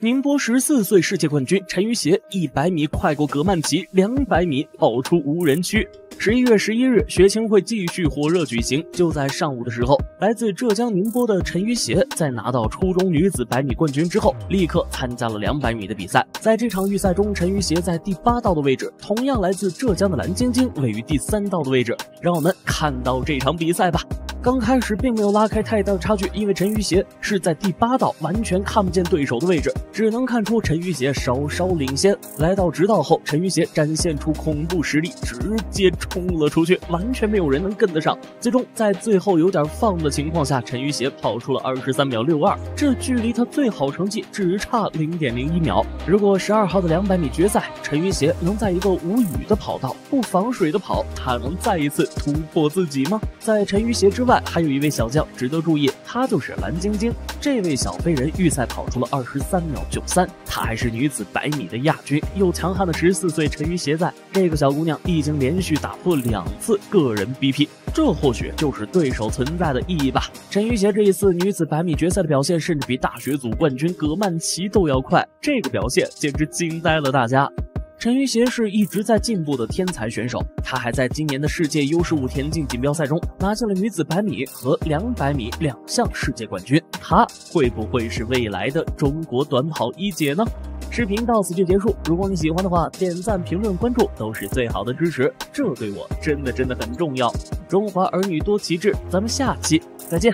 宁波十四岁世界冠军陈芋协一百米快过葛曼棋，两百米跑出无人区。十一月十一日，学青会继续火热举行。就在上午的时候，来自浙江宁波的陈芋协在拿到初中女子百米冠军之后，立刻参加了两百米的比赛。在这场预赛中，陈芋协在第八道的位置，同样来自浙江的蓝晶晶位于第三道的位置。让我们看到这场比赛吧。刚开始并没有拉开太大的差距，因为陈芋协是在第八道，完全看不见对手的位置，只能看出陈芋协稍稍领先。来到直道后，陈芋协展现出恐怖实力，直接冲了出去，完全没有人能跟得上。最终在最后有点放的情况下，陈芋协跑出了二十三秒六二，这距离他最好成绩只差零点零一秒。如果十二号的两百米决赛，陈芋协能在一个无雨的跑道不防水的跑，他能再一次突破自己吗？在陈芋协之，外还有一位小将值得注意，她就是蓝晶晶。这位小飞人预赛跑出了二十三秒九三，她还是女子百米的亚军。又强悍的十四岁陈芋协在，这个小姑娘已经连续打破两次个人 BP，这或许就是对手存在的意义吧。陈芋协这一次女子百米决赛的表现，甚至比大学组冠军葛曼棋都要快，这个表现简直惊呆了大家。陈芋协是一直在进步的天才选手，她还在今年的世界 U 十五田径锦标赛中拿下了女子百米和两百米两项世界冠军。她会不会是未来的中国短跑一姐呢？视频到此就结束，如果你喜欢的话，点赞、评论、关注都是最好的支持，这对我真的真的很重要。中华儿女多奇志，咱们下期再见。